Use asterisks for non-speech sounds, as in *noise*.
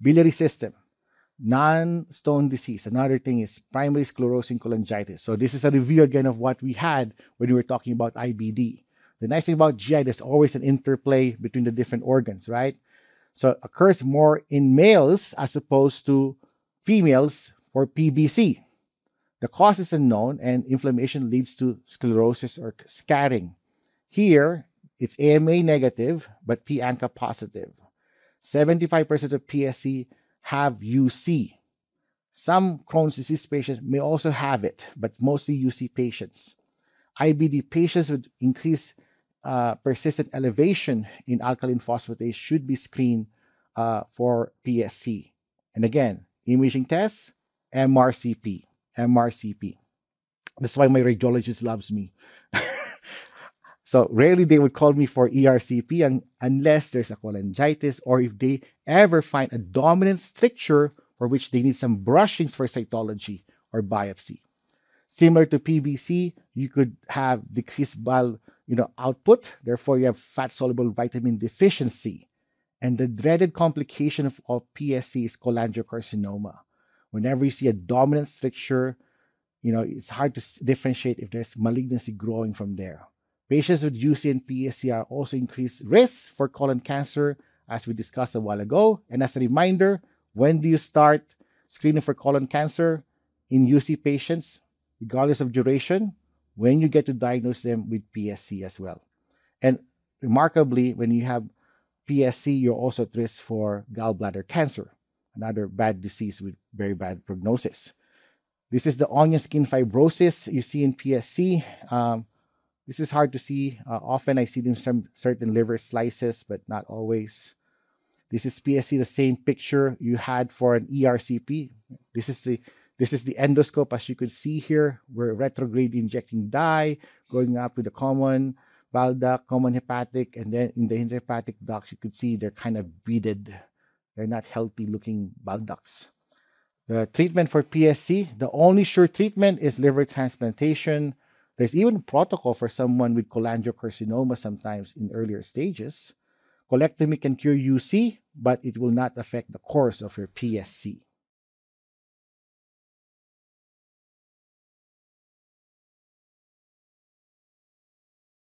Biliary system, non-stone disease. Another thing is primary sclerosing cholangitis. So this is a review again of what we had when we were talking about IBD. The nice thing about GI, there's always an interplay between the different organs, right? So it occurs more in males as opposed to females for PBC. The cause is unknown and inflammation leads to sclerosis or scarring. Here, it's AMA negative, but P-ANCA positive. 75% of PSC have UC. Some Crohn's disease patients may also have it, but mostly UC patients. IBD patients with increased uh, persistent elevation in alkaline phosphatase should be screened uh, for PSC. And again, imaging tests, MRCP, MRCP. That's why my radiologist loves me. *laughs* so rarely they would call me for ERCP un- unless there's a cholangitis or if they ever find a dominant stricture for which they need some brushings for cytology or biopsy. Similar to PBC, you could have decreased bile you know, output. Therefore, you have fat soluble vitamin deficiency. And the dreaded complication of, of PSC is cholangiocarcinoma. Whenever you see a dominant stricture, you know, it's hard to differentiate if there's malignancy growing from there. Patients with UC and PSC are also increased risk for colon cancer, as we discussed a while ago. And as a reminder, when do you start screening for colon cancer in UC patients, regardless of duration? When you get to diagnose them with PSC as well. And remarkably, when you have PSC, you're also at risk for gallbladder cancer, another bad disease with very bad prognosis. This is the onion skin fibrosis you see in PSC. Um, this is hard to see. Uh, often I see them some certain liver slices, but not always. This is PSC, the same picture you had for an ERCP. This is the this is the endoscope, as you could see here. We're retrograde injecting dye, going up to the common bile duct, common hepatic, and then in the intrahepatic ducts, you could see they're kind of beaded. They're not healthy looking bile ducts. The treatment for PSC, the only sure treatment is liver transplantation. There's even protocol for someone with cholangiocarcinoma sometimes in earlier stages. Colectomy can cure UC, but it will not affect the course of your PSC.